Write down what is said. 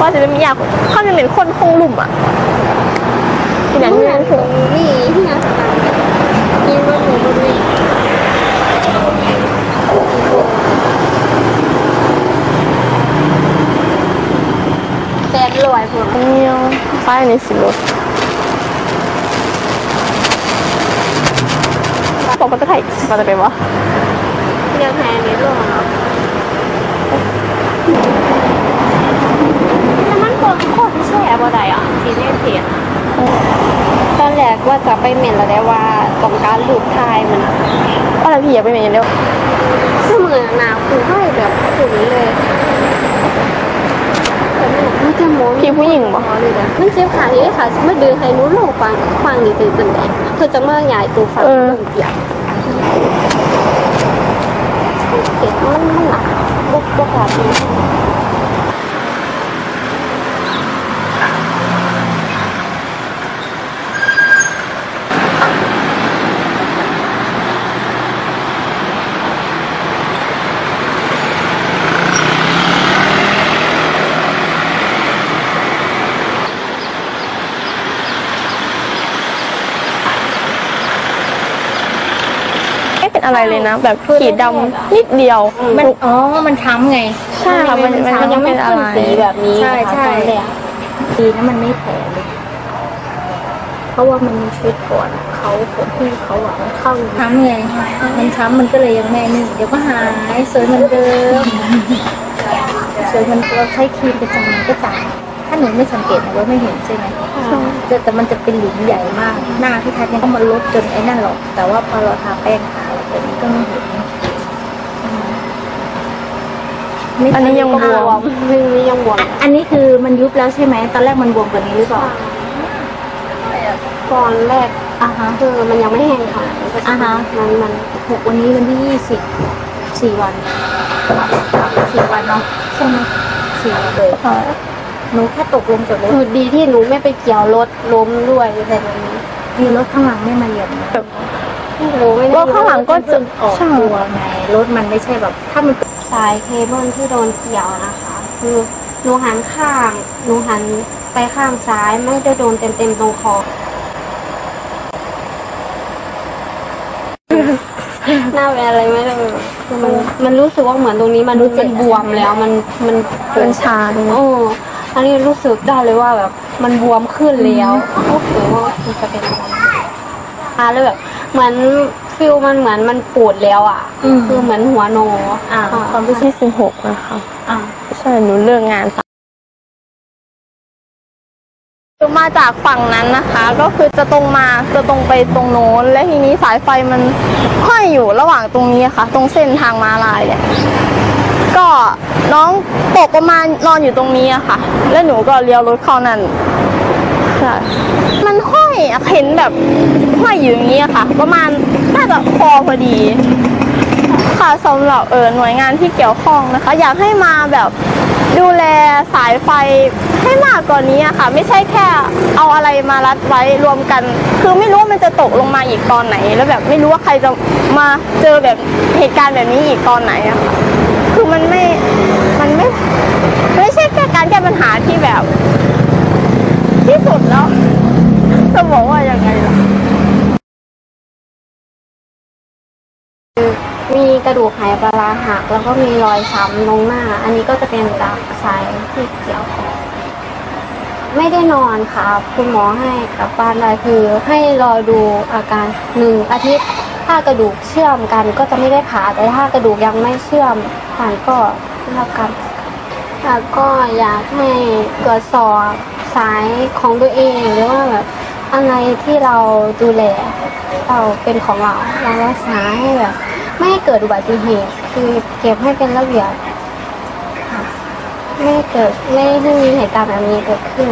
ว่าจะเป็นอยากเขาจะเป็นคนคงหลุมอะที่ไหนที่ไหนคือนี่ที่งานสถานกินรถหมูรถนี่แปดร้อยผมเนี่ยป้ายในสิรถ บอกว่าจะไทยมาจะเป็นวะเรียกแทนในโลกเนาะแล้วมันโคตรโคตรแช่บ่ได้อะทีนี้เพจตอนแรกว่าจะไปเมนแล้วได้ว่าต้องการรูปถ่ายมันอะไรพี่อยากไปไหนอย่างเดียวเหมือนหนาคือให้แบบขุนเลยแต่มันจะมองพี่ผู้หญิงบอกมันเจ็บขาที่ขาไม่ดื้อให้รู้โลกฟังฟังดีตื่นตื่นเดือจะเมื่อใหญ่ตัวฟังเกียบเก็บ มันมันหนักบกบกขาดีไม่เป็น อะไรเลยนะ แบบขีดดำนิดเดียว มันอ๋อ มันช้ำไงใช่ค่ะมันมันมันยังไม่เป็นอะขึ้นไรสีแบบนี้ใช่นะคะใช่ตอนแรกดีนะมันไม่แผลเลยเพราะว่ามันมีชุดก่อนเขาผมที่เขาหวังเข้าช้ำไงมันช้ำมันก็เลยยังแม่นี่เดี๋ยวก็หายสวยเหมือนเดิมสวยเหมันเราใช้ครีมประจำมันก็จางถ้าหนูไม่สังเกตหนูว่าไม่เห็นใช่ไหมแต่แต่มันจะเป็นหลุมใหญ่มาก หน้าพี่ทัศน์เนี่ยก็มาลดจนไอ้นั่นหรอก แต่ว่าพอเราทาแป้งทา อะไรแบบนี้ก็ไม่เห็นอืมไม่อันนี้ยังบวมมึงนี่ยังบวมอันนี้คือมันยุบแล้วใช่ไหม ตอนแรกมันบวมกว่านี้หรือเปล่า ตอนแรกอ่าฮะ คือมันยังไม่แห้งค่ะมันก็จะอ่าฮะ มันมันหกวันนี้วันที่ยี่สิบสี่วันสี่วันเนาะใช่ไหมสี่วันเลยหนูแค่ตกลงจากรถคือดีที่หนูไม่ไปเกี่ยวรถล้มด้วยอะไรแบบนี้ มีรถข้างหลังไม่มาเหยียบนะหนู ไม่ได้รถข้างหลังก็จะออกใช่ตัวไงรถมันไม่ใช่แบบ ถ้ามันเป็นสายเคเบิลที่โดนเกี่ยวนะคะ คือหนูหันข้างหนูหันไปข้างซ้ายไม่ได้โดนเต็มเต็มๆตรงคอหน้าเป็นอะไรไม่ได้เลยคือมันมันรู้สึกว่าเหมือนตรงนี้มันมันบวมแล้ว มันมันเป็นชาตรงนี้โอ้อันนี้รู้สึกได้เลยว่าแบบ มันบวมขึ้นแล้วก็คือว่ามันจะเป็นอะไรอ่าแล้วแบบ เหมือนฟิลมันเหมือนมันปวดแล้วอะคือเหมือนหัวโนอ่าความรู้สึกที่สิบหกนะคะ อ่า ใช่ หนูเลิกงานสายคือมาจากฝั่งนั้นนะคะ ก็คือจะตรงมาจะตรงไปตรงโน้น และทีนี้สายไฟมันห้อยอยู่ระหว่างตรงนี้ค่ะ ตรงเส้นทางม้าลายเนี่ย ก็น้องตกประมาณนอนอยู่ตรงนี้อะค่ะ แล้วหนูก็เลี้ยวรถเข้านั่น ใช่มันห้อยเห็นแบบห้อยอยู่อย่างนี้ค่ะ ประมาณน่าจะคอพอดี ค่ะสำหรับเออหน่วยงานที่เกี่ยวข้องนะคะ อยากให้มาแบบดูแลสายไฟให้มากกว่านี้ค่ะ ไม่ใช่แค่เอาอะไรมารัดไว้รวมกัน คือไม่รู้ว่ามันจะตกลงมาอีกตอนไหน แล้วแบบไม่รู้ว่าใครจะมาเจอแบบเหตุการณ์แบบนี้อีกตอนไหนอะค่ะคือมันไม่มันไม่ไม่ใช่แค่การแก้ปัญหาที่แบบ สุดแล้วจะบอกว่ายังไงล่ะ มีกระดูกหายปลาร้าหักแล้วก็มีรอยช้ำลงหน้า อันนี้ก็จะเป็นจากสายที่เกี่ยวคอไม่ได้นอนค่ะ คุณหมอให้กลับบ้านได้คือ ให้รอดูอาการหนึ่งอาทิตย์ ถ้ากระดูกเชื่อมกันก็จะไม่ได้ผ่าแต่ถ้ากระดูกยังไม่เชื่อมกันก็ได้รับการแล้วก็อยากให้ตรวจสอบ สายของตัวเองหรือว่าแบบอะไรที่เราดูแลเราเป็นของเราเรารักษาให้แบบไม่ให้เกิดอุบัติเหตุคือเก็บให้เป็นระเบียบค่ะไม่เกิดไม่ให้มีเหตุการณ์แบบนี้เกิดขึ้น